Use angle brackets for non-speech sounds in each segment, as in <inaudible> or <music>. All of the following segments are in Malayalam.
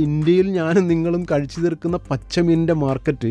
ഇന്ത്യയിൽ ഞാനും നിങ്ങളും കഴിച്ചു തീർക്കുന്ന പച്ചമീനിന്റെ മാർക്കറ്റ്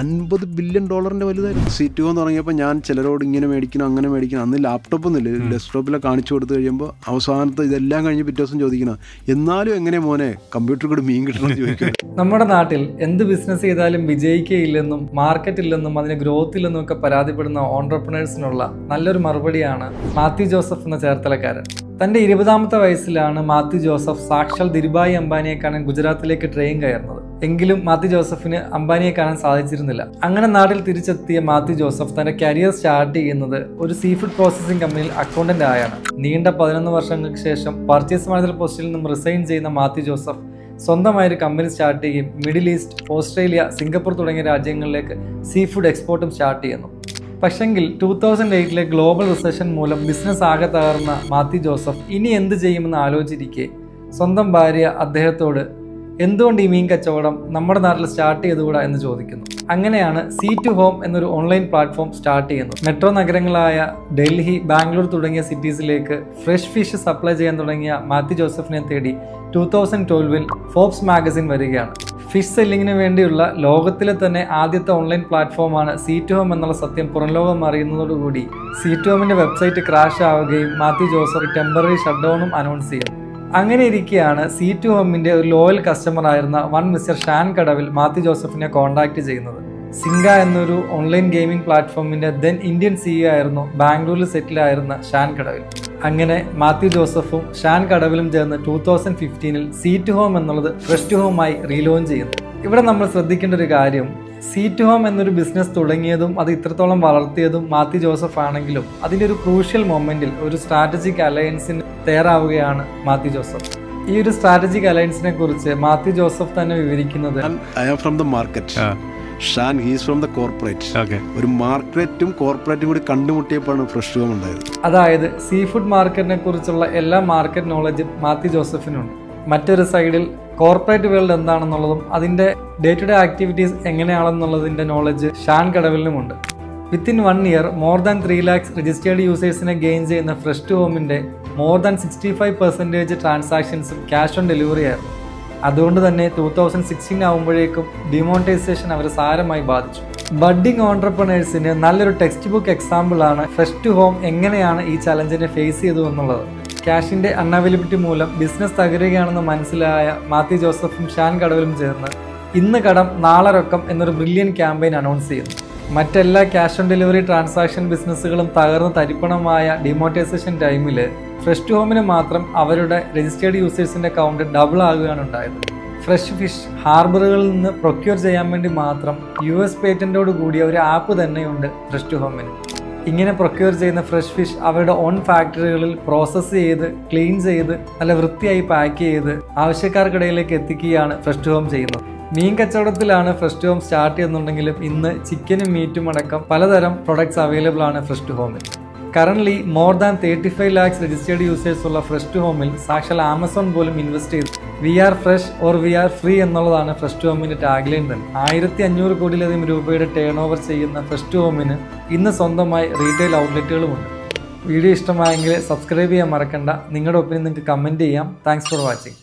അൻപത് ബില്യൺ ഡോളറിന്റെ വലുതായിരുന്നു. സീറ്റ് എന്ന് തുടങ്ങിയപ്പോൾ ഞാൻ ചിലരോട് ഇങ്ങനെ മേടിക്കണം അങ്ങനെ മേടിക്കണം അന്ന് ലാപ്ടോപ്പ് ഒന്നുമില്ല. ഡെസ്ക്ടോപ്പിലെ കാണിച്ചു കൊടുത്തു കഴിയുമ്പോൾ അവസാനത്തെ ഇതെല്ലാം കഴിഞ്ഞ് പിറ്റേ ദിവസം ചോദിക്കണം എന്നാലും എങ്ങനെ മോനെ കമ്പ്യൂട്ടർ കൂടി മീൻ കിട്ടണം ചോദിക്കണം <laughs> നമ്മുടെ നാട്ടിൽ എന്ത് ബിസിനസ് ചെയ്താലും വിജയിക്കയില്ലെന്നും മാർക്കറ്റ് ഇല്ലെന്നും അതിന് ഗ്രോത്ത് ഇല്ലെന്നും ഒക്കെ പരാതിപ്പെടുന്ന ഓൺടർപ്രണേഴ്സിനുള്ള നല്ലൊരു മറുപടിയാണ് മാത്യു ജോസഫ് എന്ന ചേർത്തലക്കാരൻ. തന്റെ ഇരുപതാമത്തെ വയസ്സിലാണ് മാത്യു ജോസഫ് സാക്ഷാൽ ദിരുബായി അംബാനിയെ കാണാൻ ഗുജറാത്തിലേക്ക് ട്രെയിൻ കയറുന്നത്. എങ്കിലും മാത്യു ജോസഫിന് അംബാനിയെ കാണാൻ സാധിച്ചിരുന്നില്ല. അങ്ങനെ നാട്ടിൽ തിരിച്ചെത്തിയ മാത്യു ജോസഫ് തന്റെ കരിയർ സ്റ്റാർട്ട് ചെയ്യുന്നത് ഒരു സീ ഫുഡ് പ്രോസസിംഗ് കമ്പനിയിൽ അക്കൗണ്ടന്റ് ആയാണ്. നീണ്ട പതിനൊന്ന് വർഷങ്ങൾക്ക് ശേഷം പർച്ചേസ് മാനേജർ പോസ്റ്റിൽ നിന്നും റിസൈൻ ചെയ്യുന്ന മാത്യു ജോസഫ് സ്വന്തമായി ഒരു കമ്പനി സ്റ്റാർട്ട് ചെയ്യുകയും മിഡിൽ ഈസ്റ്റ് ഓസ്ട്രേലിയ സിംഗപ്പൂർ തുടങ്ങിയ രാജ്യങ്ങളിലേക്ക് സീ ഫുഡ് എക്സ്പോർട്ടും സ്റ്റാർട്ട് ചെയ്യുന്നു. പക്ഷെങ്കിൽ ടൂ തൗസൻഡ് എയ്റ്റിലെ ഗ്ലോബൽ റിസഷൻ മൂലം ബിസിനസ് ആകെ തകർന്ന മാത്യു ജോസഫ് ഇനി എന്ത് ചെയ്യുമെന്ന് ആലോചിച്ചിരിക്കെ. സ്വന്തം ഭാര്യ അദ്ദേഹത്തോട് എന്തുകൊണ്ട് ഈ മീൻ കച്ചവടം നമ്മുടെ നാട്ടിൽ സ്റ്റാർട്ട് ചെയ്തുകൂടാ? എന്ന് ചോദിക്കുന്നു. അങ്ങനെയാണ് സീ ടു ഹോം എന്നൊരു ഓൺലൈൻ പ്ലാറ്റ്ഫോം സ്റ്റാർട്ട് ചെയ്യുന്നത്. മെട്രോ നഗരങ്ങളായ ഡൽഹി ബാംഗ്ലൂർ തുടങ്ങിയ സിറ്റീസിലേക്ക് ഫ്രഷ് ഫിഷ് സപ്ലൈ ചെയ്യാൻ തുടങ്ങിയ മാത്യു ജോസഫിനെ തേടി ടൂ തൗസൻഡ് ട്വൽവിൽ ഫോബ്സ് മാഗസിൻ വരികയാണ്. ഫിഷ് സെല്ലിങ്ങിന് വേണ്ടിയുള്ള ലോകത്തിലെ തന്നെ ആദ്യത്തെ ഓൺലൈൻ പ്ലാറ്റ്ഫോമാണ് സീറ്റ് ഹോം എന്നുള്ള സത്യം പുറംലോകം അറിയുന്നതോടുകൂടി സീറ്റ് ഹോമിന്റെ വെബ്സൈറ്റ് ക്രാഷ് ആവുകയും മാത്യു ജോസഫ് ടെമ്പററി ഷട്ട്ഡൗണും അനൗൺസ് ചെയ്യും. അങ്ങനെ ഇരിക്കെയാണ് സീറ്റ് ഹോമിന്റെ ഒരു ലോയൽ കസ്റ്റമർ ആയിരുന്ന വൺ മിസ്റ്റർ ഷാൻ കടവിൽ മാത്യു ജോസഫിനെ കോൺടാക്ട് ചെയ്യുന്നത്. സിംഗ എന്നൊരു ഓൺലൈൻ ഗെയിമിംഗ് പ്ലാറ്റ്ഫോമിന്റെ ദെൻ ഇന്ത്യൻ സിഇ ആയിരുന്നു ബാംഗ്ലൂരിൽ സെറ്റിലായിരുന്ന ഷാൻ കടവിൽ. അങ്ങനെ മാത്യു ജോസഫും ഷാൻ കടവിലും ചേർന്ന് ടൂ തൗസൻഡ് ഫിഫ്റ്റീനിൽ സീറ്റ് ഹോം എന്നുള്ളത് ഫ്രസ്റ്റ് ഹോമായി റീലോഞ്ച് ചെയ്യുന്നു. ഇവിടെ നമ്മൾ ശ്രദ്ധിക്കേണ്ട ഒരു കാര്യം സീറ്റ് ഹോം എന്നൊരു ബിസിനസ് തുടങ്ങിയതും അത് ഇത്രത്തോളം വളർത്തിയതും മാത്യു ജോസഫ് ആണെങ്കിലും അതിന്റെ ഒരു ക്രൂഷ്യൽ മൊമെന്റിൽ ഒരു സ്ട്രാറ്റജിക് അലയൻസിന് തയ്യാറാവുകയാണ് മാത്യു ജോസഫ്. ഈ ഒരു സ്ട്രാറ്റജിക് അലയൻസിനെ കുറിച്ച് മാത്യു ജോസഫ് തന്നെ വിവരിക്കുന്നത് I am from the market Shan he's from the corporate. Okay. ഒരു മാർക്കറ്റും കോർപ്പറേറ്റും കൂടി കണ്ടുമുട്ടിയപ്പോഴാണ് ഫ്രഷ് ഹോം ഉണ്ടായത്. അതായത് സീ ഫുഡ് മാർക്കറ്റിനെ കുറിച്ചുള്ള എല്ലാ മാർക്കറ്റ് നോളജും മാത്യു ജോസഫിനുണ്ട്. മറ്റൊരു സൈഡിൽ കോർപ്പറേറ്റ് വേൾഡ് എന്താണെന്നുള്ളതും അതിന്റെ ഡേ ടു ഡേ ആക്ടിവിറ്റീസ് എങ്ങനെയാണെന്നുള്ളതിന്റെ knowledge Shan കടവലിനുമുണ്ട് within one year more than three lakhs registered യൂസേഴ്സിനെ gain ചെയ്യുന്ന fresh to ഹോമിന്റെ more than sixty five percentage ട്രാൻസാക്ഷൻസും cash on delivery ആയിരുന്നു. അതുകൊണ്ട് തന്നെ ടൂ തൗസൻഡ് സിക്സ്റ്റീൻ ആകുമ്പോഴേക്കും ഡിമോണിറ്റൈസേഷൻ അവരെ സാരമായി ബാധിച്ചു. ബഡ്ഡിംഗ് ഓൺടർപ്രണേഴ്സിന് നല്ലൊരു ടെക്സ്റ്റ് ബുക്ക് എക്സാമ്പിൾ ആണ് ഫ്രഷ് ടു ഹോം എങ്ങനെയാണ് ഈ ചലഞ്ചിനെ ഫേസ് ചെയ്തു എന്നുള്ളത്. ക്യാഷിന്റെ അൺഅവൈലബിലിറ്റി മൂലം ബിസിനസ് തകരുകയാണെന്ന് മനസ്സിലായ മാത്യു ജോസഫും ഷാൻ കടവലും ചേർന്ന് ഇന്ന് കടം നാളെ റൊക്കം എന്നൊരു ബ്രില്യൻ ക്യാമ്പയിൻ അനൗൺസ് ചെയ്യുന്നു. മറ്റെല്ലാ ക്യാഷ് ഓൺ ഡെലിവറി ട്രാൻസാക്ഷൻ ബിസിനസ്സുകളും തകർന്ന് തരിപ്പണമായ ഡിമോട്ടൈസേഷൻ ടൈമിൽ ഫ്രഷ് ടു ഹോമിന് മാത്രം അവരുടെ രജിസ്റ്റേർഡ് യൂസേഴ്സിന്റെ അക്കൗണ്ട് ഡബിൾ ആകുകയാണ് ഉണ്ടായത്. ഫ്രഷ് ഫിഷ് ഹാർബറുകളിൽ നിന്ന് പ്രൊക്യൂർ ചെയ്യാൻ വേണ്ടി മാത്രം യു എസ് പേറ്റന്റോട് കൂടിയ ഒരു ആപ്പ് തന്നെയുണ്ട് ഫ്രഷ് ടു ഹോമിന്. ഇങ്ങനെ പ്രൊക്യൂർ ചെയ്യുന്ന ഫ്രഷ് ഫിഷ് അവരുടെ ഓൺ ഫാക്ടറികളിൽ പ്രോസസ്സ് ചെയ്ത് ക്ലീൻ ചെയ്ത് നല്ല വൃത്തിയായി പാക്ക് ചെയ്ത് ആവശ്യക്കാർക്കിടയിലേക്ക് എത്തിക്കുകയാണ് ഫ്രഷ് ടു ഹോം ചെയ്യുന്നത്. മീൻ കച്ചവടത്തിലാണ് ഫ്രഷ് ടു ഹോം സ്റ്റാർട്ട് ചെയ്യുന്നുണ്ടെങ്കിലും ഇന്ന് ചിക്കനും മീറ്റും അടക്കം പലതരം പ്രൊഡക്ട്സ് അവൈലബിൾ ആണ് ഫ്രഷ് ടു ഹോമിൽ. Current more than thirty five lakhs registered users ഉള്ള ഫ്രഷ് ടു ഹോമിൽ സാക്ഷാൽ ആമസോൺ പോലും ഇൻവെസ്റ്റ് ചെയ്തു. We are fresh or we are free എന്നുള്ളതാണ് ഫ്രഷ് ടു ഹോമിന്റെ ടാഗ്ലൈൻ തന്നെ. ആയിരത്തി അഞ്ഞൂറ് കോടിയിലധികം രൂപയുടെ ടേൺ ഓവർ ചെയ്യുന്ന ഫ്രഷ് ടു ഹോമിന് ഇന്ന് സ്വന്തമായി റീറ്റെയിൽ ഔട്ട്ലെറ്റുകളുമുണ്ട് വീഡിയോ ഇഷ്ടമായെങ്കിൽ സബ്സ്ക്രൈബ് ചെയ്യാൻ മറക്കണ്ട. നിങ്ങളുടെ ഒപ്പീനിയൻ നിങ്ങൾക്ക് കമന്റ് ചെയ്യാം. Thanks for watching